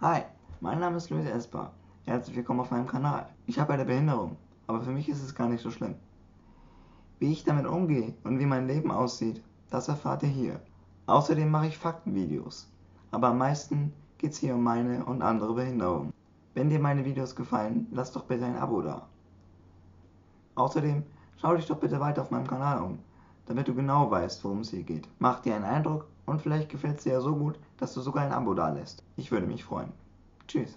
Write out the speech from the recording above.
Hi, mein Name ist Luis Esper. Herzlich willkommen auf meinem Kanal. Ich habe eine Behinderung, aber für mich ist es gar nicht so schlimm. Wie ich damit umgehe und wie mein Leben aussieht, das erfahrt ihr hier. Außerdem mache ich Faktenvideos, aber am meisten geht es hier um meine und andere Behinderungen. Wenn dir meine Videos gefallen, lass doch bitte ein Abo da. Außerdem schau dich doch bitte weiter auf meinem Kanal um, damit du genau weißt, worum es hier geht. Mach dir einen Eindruck und vielleicht gefällt es dir ja so gut, dass du sogar ein Abo da lässt. Ich würde mich freuen. Tschüss.